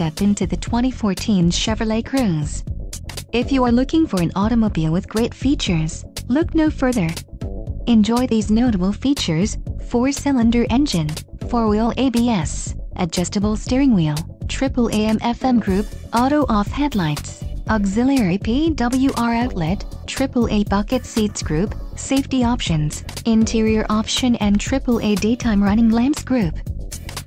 step into the 2014 Chevrolet Cruze. If you are looking for an automobile with great features, look no further. Enjoy these notable features, 4-cylinder engine, 4-wheel ABS, adjustable steering wheel, triple AM FM group, auto-off headlights, auxiliary PWR outlet, AAA bucket seats group, safety options, interior option and AAA daytime running lamps group.